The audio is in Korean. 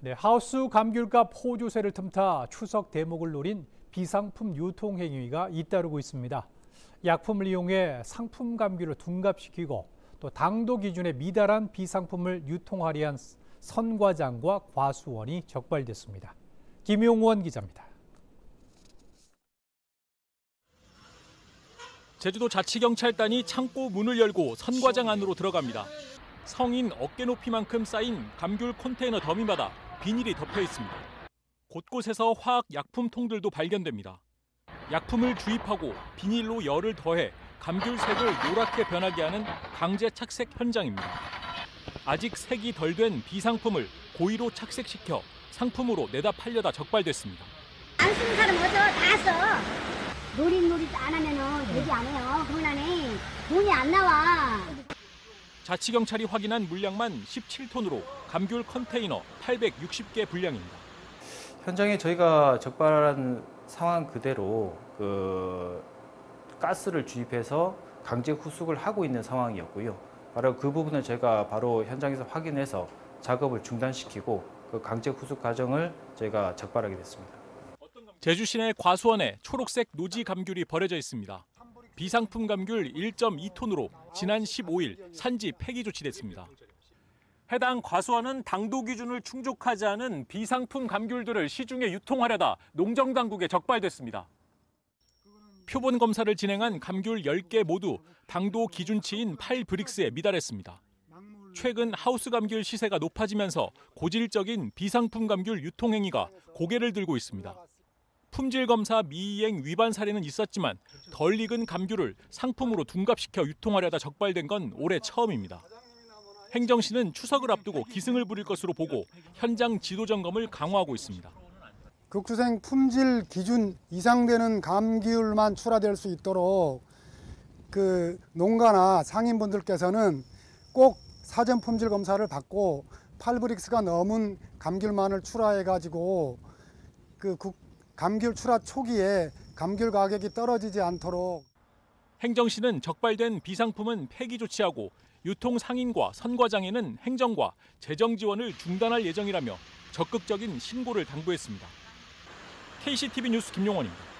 네, 하우스 감귤값 호조세를 틈타 추석 대목을 노린 비상품 유통 행위가 잇따르고 있습니다. 약품을 이용해 상품 감귤을 둔갑시키고 또 당도 기준에 미달한 비상품을 유통하려 한 선과장과 과수원이 적발됐습니다. 김용원 기자입니다. 제주도 자치경찰단이 창고 문을 열고 선과장 안으로 들어갑니다. 성인 어깨 높이만큼 쌓인 감귤 컨테이너 더미마다 비닐이 덮여 있습니다. 곳곳에서 화학 약품 통들도 발견됩니다. 약품을 주입하고 비닐로 열을 더해 감귤 색을 노랗게 변하게 하는 강제 착색 현장입니다. 아직 색이 덜 된 비상품을 고의로 착색시켜 상품으로 내다 팔려다 적발됐습니다. 안 쓰는 사람 어서 다 써. 노릇노릇 안 하면은 되지 안 해요. 해. 돈이 안 나와. 자치경찰이 확인한 물량만 17톤으로 감귤 컨테이너 860개 분량입니다. 현장에 저희가 적발한 상황 그대로 그 가스를 주입해서 강제 후숙을 하고 있는 상황이었고요. 바로 그 부분을 저희가 바로 현장에서 확인해서 작업을 중단시키고 그 강제 후숙 과정을 저희가 적발하게 됐습니다. 제주 시내 과수원에 초록색 노지 감귤이 버려져 있습니다. 비상품 감귤 1.2톤으로 지난 15일 산지 폐기 조치됐습니다. 해당 과수원은 당도 기준을 충족하지 않은 비상품 감귤들을 시중에 유통하려다 농정 당국에 적발됐습니다. 표본 검사를 진행한 감귤 10개 모두 당도 기준치인 8브릭스에 미달했습니다. 최근 하우스 감귤 시세가 높아지면서 고질적인 비상품 감귤 유통 행위가 고개를 들고 있습니다. 품질 검사 미이행 위반 사례는 있었지만 덜 익은 감귤을 상품으로 둔갑시켜 유통하려다 적발된 건 올해 처음입니다. 행정시는 추석을 앞두고 기승을 부릴 것으로 보고 현장 지도 점검을 강화하고 있습니다. 극주생 품질 기준 이상 되는 감귤만 출하될 수 있도록 그 농가나 상인분들께서는 꼭 사전 품질 검사를 받고 8브릭스가 넘은 감귤만을 출하해 가지고 그 국- 감귤 출하 초기에 감귤 가격이 떨어지지 않도록 행정시는 적발된 비상품은 폐기 조치하고 유통 상인과 선과장에는 행정과 재정 지원을 중단할 예정이라며 적극적인 신고를 당부했습니다. KCTV 뉴스 김용원입니다.